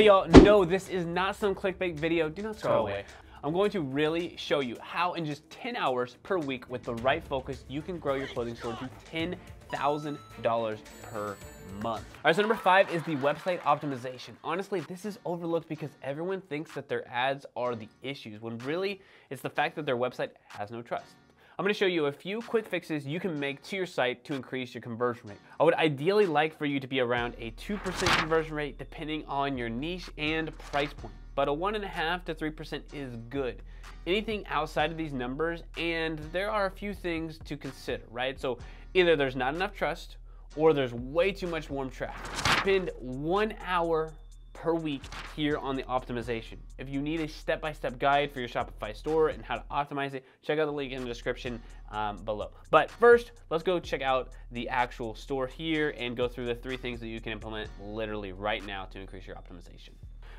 Now y'all know this is not some clickbait video. Do not scroll away. I'm going to really show you how in just 10 hours per week with the right focus, you can grow your clothing store to $10,000 per month. All right, so number five is the website optimization. Honestly, this is overlooked because everyone thinks that their ads are the issues, when really it's the fact that their website has no trust. I'm gonna show you a few quick fixes you can make to your site to increase your conversion rate. I would ideally like for you to be around a 2% conversion rate depending on your niche and price point, but a 1.5 to 3% is good. Anything outside of these numbers, and there are a few things to consider, right? So either there's not enough trust or there's way too much warm traffic. Spend one hour per week here on the optimization. If you need a step-by-step -step guide for your Shopify store and how to optimize it, check out the link in the description um, below. But first, let's go check out the actual store here and go through the three things that you can implement literally right now to increase your optimization.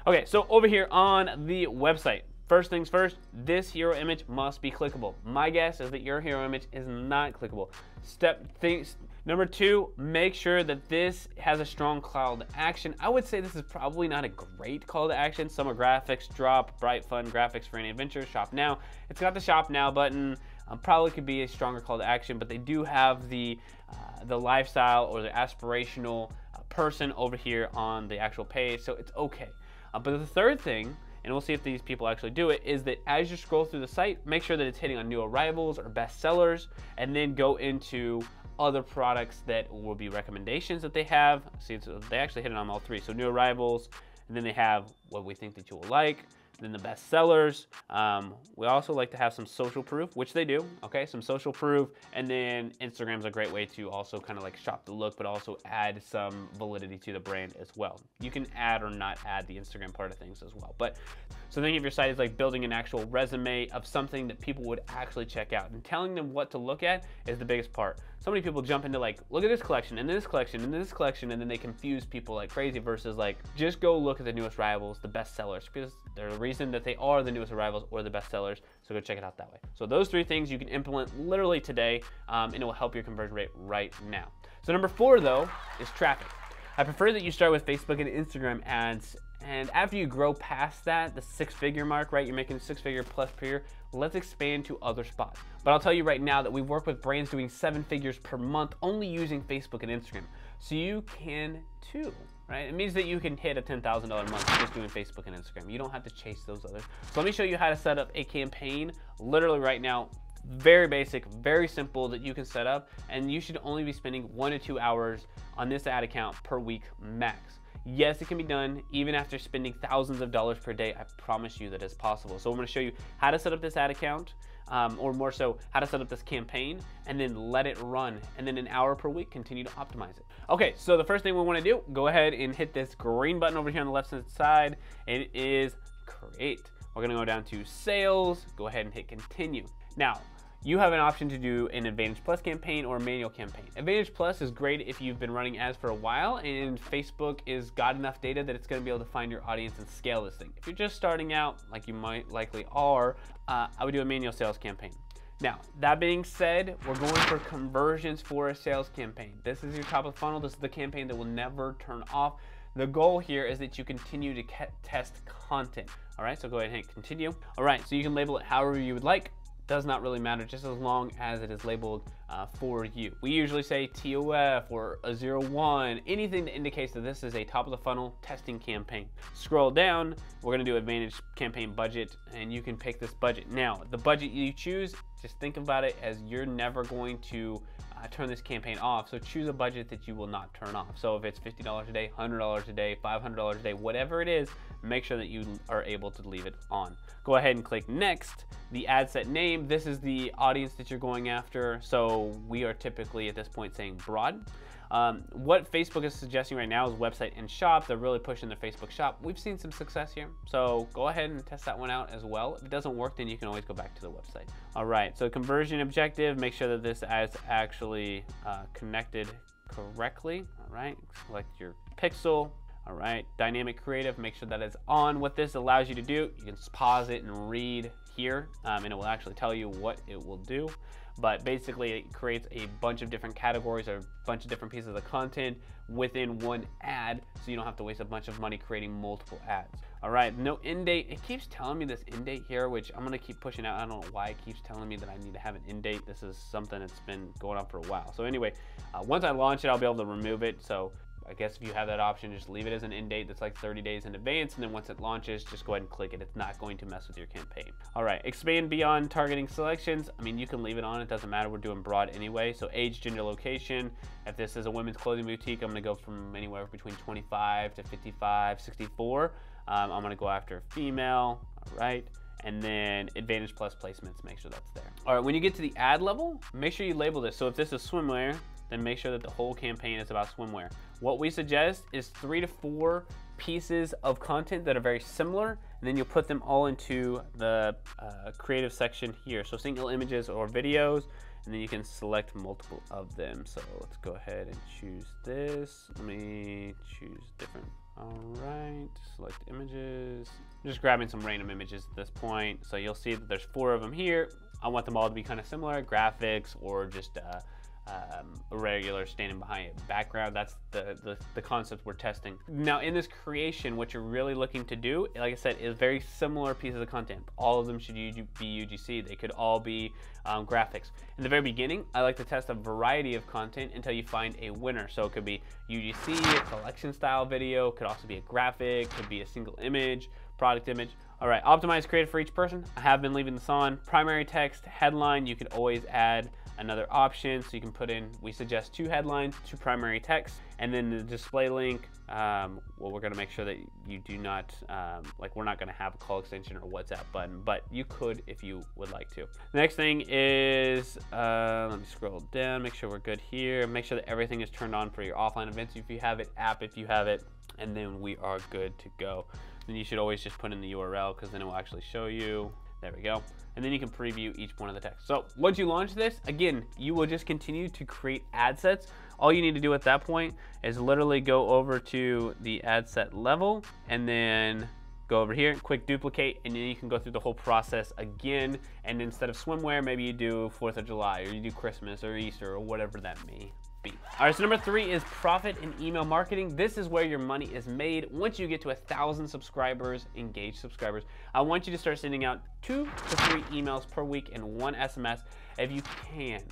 Okay, so over here on the website, First things first, this hero image must be clickable. My guess is that your hero image is not clickable. Step things, Number two, make sure that this has a strong call to action. I would say this is probably not a great call to action. Summer graphics, drop, bright, fun graphics for any adventure, shop now. It's got the shop now button. Um, probably could be a stronger call to action, but they do have the, uh, the lifestyle or the aspirational uh, person over here on the actual page, so it's okay. Uh, but the third thing and we'll see if these people actually do it, is that as you scroll through the site, make sure that it's hitting on new arrivals or best sellers, and then go into other products that will be recommendations that they have. See, so they actually hit it on all three. So new arrivals, and then they have what we think that you will like, then the best sellers. Um, we also like to have some social proof, which they do, okay? Some social proof, and then Instagram's a great way to also kind of like shop the look, but also add some validity to the brand as well. You can add or not add the Instagram part of things as well. But so think of your site as like building an actual resume of something that people would actually check out and telling them what to look at is the biggest part so many people jump into like, look at this collection and this collection and this collection, and then they confuse people like crazy versus like, just go look at the newest arrivals, the best sellers, because they're the reason that they are the newest arrivals or the best sellers. So go check it out that way. So those three things you can implement literally today, um, and it will help your conversion rate right now. So number four though is traffic. I prefer that you start with Facebook and Instagram ads and after you grow past that, the six figure mark, right? You're making six figure plus per year. Let's expand to other spots. But I'll tell you right now that we work with brands doing seven figures per month only using Facebook and Instagram. So you can too, right? It means that you can hit a $10,000 month just doing Facebook and Instagram. You don't have to chase those others. So let me show you how to set up a campaign literally right now very basic, very simple that you can set up, and you should only be spending one to two hours on this ad account per week max. Yes, it can be done even after spending thousands of dollars per day. I promise you that it's possible. So I'm gonna show you how to set up this ad account, um, or more so, how to set up this campaign, and then let it run. And then an hour per week, continue to optimize it. Okay, so the first thing we wanna do, go ahead and hit this green button over here on the left side. And it is create. We're gonna go down to sales, go ahead and hit continue. Now, you have an option to do an Advantage Plus campaign or a manual campaign. Advantage Plus is great if you've been running ads for a while and Facebook is got enough data that it's gonna be able to find your audience and scale this thing. If you're just starting out, like you might likely are, uh, I would do a manual sales campaign. Now, that being said, we're going for conversions for a sales campaign. This is your top of funnel. This is the campaign that will never turn off. The goal here is that you continue to test content. All right, so go ahead and hit continue. All right, so you can label it however you would like does not really matter just as long as it is labeled uh, for you. We usually say TOF or a 01, anything that indicates that this is a top of the funnel testing campaign. Scroll down, we're gonna do advantage campaign budget and you can pick this budget. Now, the budget you choose, just think about it as you're never going to uh, turn this campaign off. So choose a budget that you will not turn off. So if it's $50 a day, $100 a day, $500 a day, whatever it is, make sure that you are able to leave it on. Go ahead and click next. The ad set name, this is the audience that you're going after. So we are typically at this point saying broad. Um, what Facebook is suggesting right now is website and shop. They're really pushing the Facebook shop. We've seen some success here, so go ahead and test that one out as well. If it doesn't work, then you can always go back to the website. All right, so conversion objective, make sure that this is actually uh, connected correctly. All right, select your pixel, all right, dynamic creative, make sure that is on. What this allows you to do, you can just pause it and read here, um, and it will actually tell you what it will do. but basically it creates a bunch of different categories or a bunch of different pieces of content within one ad so you don't have to waste a bunch of money creating multiple ads. All right, no end date. It keeps telling me this end date here, which I'm gonna keep pushing out. I don't know why it keeps telling me that I need to have an end date. This is something that's been going on for a while. So anyway, uh, once I launch it, I'll be able to remove it. So I guess if you have that option, just leave it as an end date that's like 30 days in advance, and then once it launches, just go ahead and click it. It's not going to mess with your campaign. All right, expand beyond targeting selections. I mean, you can leave it on, it doesn't matter. We're doing broad anyway. So age, gender, location. If this is a women's clothing boutique, I'm gonna go from anywhere between 25 to 55, 64. Um, I'm gonna go after female, all right? and then Advantage Plus placements, make sure that's there. All right, when you get to the ad level, make sure you label this. So if this is swimwear, then make sure that the whole campaign is about swimwear. What we suggest is three to four pieces of content that are very similar, and then you'll put them all into the uh, creative section here. So single images or videos, and then you can select multiple of them. So let's go ahead and choose this. Let me choose different. All right, select images. I'm just grabbing some random images at this point. So you'll see that there's four of them here. I want them all to be kind of similar, graphics or just uh, um, a regular standing behind it background. That's the, the, the, concept we're testing. Now in this creation, what you're really looking to do, like I said, is very similar pieces of content. All of them should be UGC. They could all be um, graphics. In the very beginning, I like to test a variety of content until you find a winner. So it could be UGC, a collection style video, could also be a graphic, could be a single image, product image. All right, optimize creative for each person. I have been leaving this on. Primary text, headline, you could always add another option. So you can put in, we suggest two headlines, two primary text, and then the display link. Um, well, we're gonna make sure that you do not, um, like we're not gonna have a call extension or WhatsApp button, but you could if you would like to. The next thing is, uh, let me scroll down, make sure we're good here. Make sure that everything is turned on for your offline events if you have it, app if you have it, and then we are good to go. Then you should always just put in the URL because then it will actually show you. There we go. And then you can preview each one of the text. So once you launch this, again, you will just continue to create ad sets. All you need to do at that point is literally go over to the ad set level and then go over here, quick duplicate, and then you can go through the whole process again. And instead of swimwear, maybe you do 4th of July or you do Christmas or Easter or whatever that may. All right, so number three is profit in email marketing. This is where your money is made. Once you get to a thousand subscribers, engaged subscribers, I want you to start sending out two to three emails per week and one SMS if you can.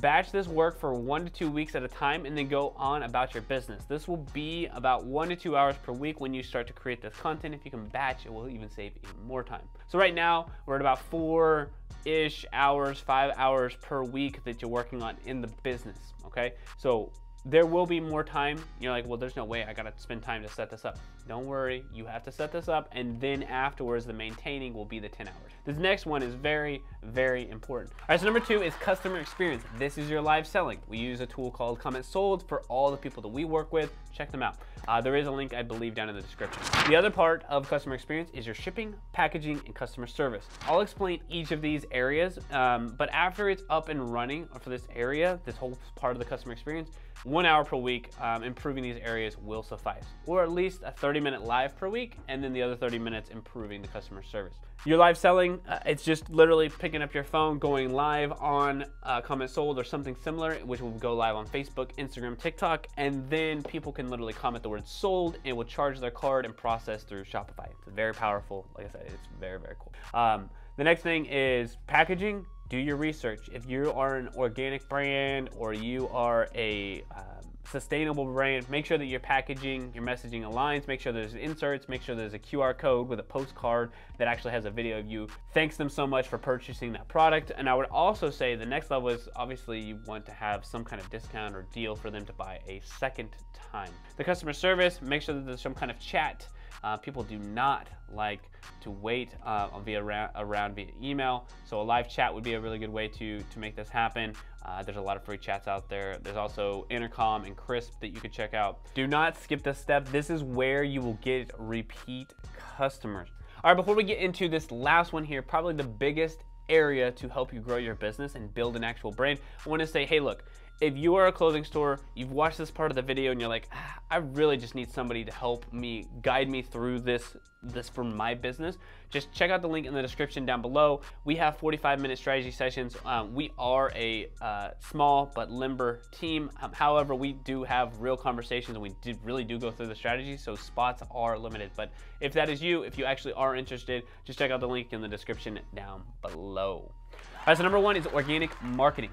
Batch this work for one to two weeks at a time and then go on about your business. This will be about one to two hours per week when you start to create this content. If you can batch, it will even save even more time. So right now, we're at about four ish hours, five hours per week that you're working on in the business. Okay. So there will be more time. You're like, well, there's no way I gotta spend time to set this up. Don't worry, you have to set this up, and then afterwards, the maintaining will be the 10 hours. This next one is very, very important. All right, so number two is customer experience. This is your live selling. We use a tool called Comment Sold for all the people that we work with. Check them out. Uh, there is a link, I believe, down in the description. The other part of customer experience is your shipping, packaging, and customer service. I'll explain each of these areas, um, but after it's up and running for this area, this whole part of the customer experience, one hour per week, um, improving these areas will suffice, or at least a 30 minute live per week, and then the other 30 minutes improving the customer service. Your live selling, uh, it's just literally picking up your phone, going live on uh, Comment Sold or something similar, which will go live on Facebook, Instagram, TikTok, and then people can literally comment the word sold and will charge their card and process through Shopify. It's very powerful. Like I said, it's very, very cool. Um, the next thing is packaging do your research. If you are an organic brand or you are a um, sustainable brand, make sure that your packaging, your messaging aligns, make sure there's inserts, make sure there's a QR code with a postcard that actually has a video of you. Thanks them so much for purchasing that product. And I would also say the next level is obviously you want to have some kind of discount or deal for them to buy a second time. The customer service, make sure that there's some kind of chat uh, people do not like to wait uh, via around via email. So a live chat would be a really good way to, to make this happen. Uh, there's a lot of free chats out there. There's also Intercom and Crisp that you could check out. Do not skip this step. This is where you will get repeat customers. All right, before we get into this last one here, probably the biggest area to help you grow your business and build an actual brand, I want to say, hey, look, if you are a clothing store, you've watched this part of the video and you're like, ah, I really just need somebody to help me guide me through this this for my business, just check out the link in the description down below. We have 45 minute strategy sessions. Um, we are a uh, small but limber team. Um, however, we do have real conversations and we did really do go through the strategy, so spots are limited. But if that is you, if you actually are interested, just check out the link in the description down below. All right, so number one is organic marketing.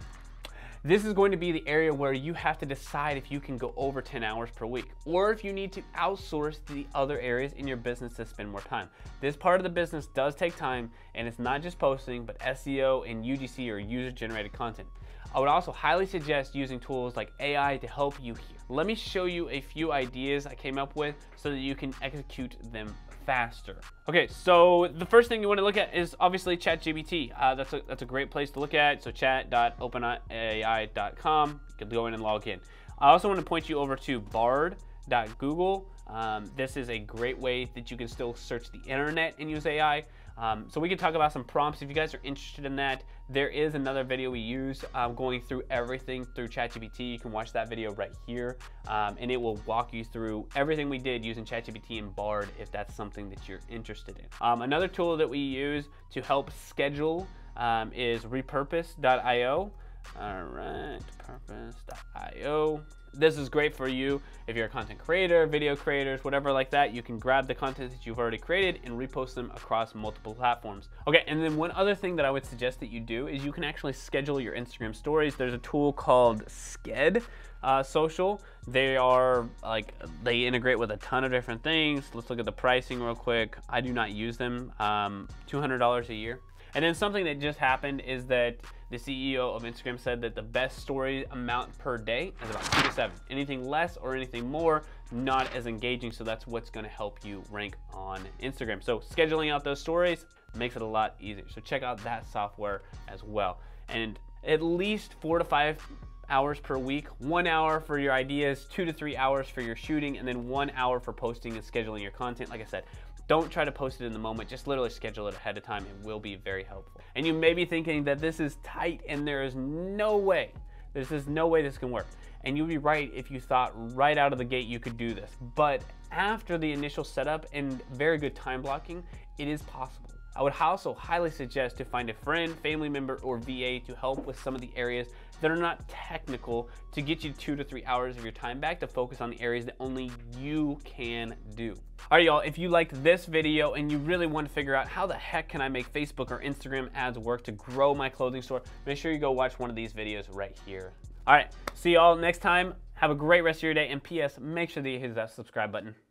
This is going to be the area where you have to decide if you can go over 10 hours per week or if you need to outsource the other areas in your business to spend more time. This part of the business does take time and it's not just posting, but SEO and UGC or user generated content. I would also highly suggest using tools like AI to help you here. Let me show you a few ideas I came up with so that you can execute them faster. Okay, so the first thing you want to look at is obviously ChatGPT. Uh, that's, a, that's a great place to look at. So chat.openai.com. You can go in and log in. I also want to point you over to bard.google. Um, this is a great way that you can still search the internet and use AI. Um, so we can talk about some prompts if you guys are interested in that. There is another video we use um, going through everything through ChatGPT. You can watch that video right here, um, and it will walk you through everything we did using ChatGPT and Bard if that's something that you're interested in. Um, another tool that we use to help schedule um, is repurpose.io. All right, purpose.io. This is great for you if you're a content creator, video creators, whatever like that. You can grab the content that you've already created and repost them across multiple platforms. Okay, and then one other thing that I would suggest that you do is you can actually schedule your Instagram stories. There's a tool called Sked uh, Social. They are like, they integrate with a ton of different things. Let's look at the pricing real quick. I do not use them. Um, $200 a year. And then something that just happened is that the CEO of Instagram said that the best story amount per day is about two to seven. Anything less or anything more, not as engaging. So that's what's gonna help you rank on Instagram. So scheduling out those stories makes it a lot easier. So check out that software as well. And at least four to five hours per week, one hour for your ideas, two to three hours for your shooting, and then one hour for posting and scheduling your content. Like I said, don't try to post it in the moment, just literally schedule it ahead of time. It will be very helpful. And you may be thinking that this is tight and there is no way, this is no way this can work. And you'd be right if you thought right out of the gate you could do this. But after the initial setup and very good time blocking, it is possible. I would also highly suggest to find a friend, family member, or VA to help with some of the areas that are not technical to get you two to three hours of your time back to focus on the areas that only you can do. All right, y'all, if you liked this video and you really want to figure out how the heck can I make Facebook or Instagram ads work to grow my clothing store, make sure you go watch one of these videos right here. All right, see y'all next time. Have a great rest of your day. And P.S., make sure that you hit that subscribe button.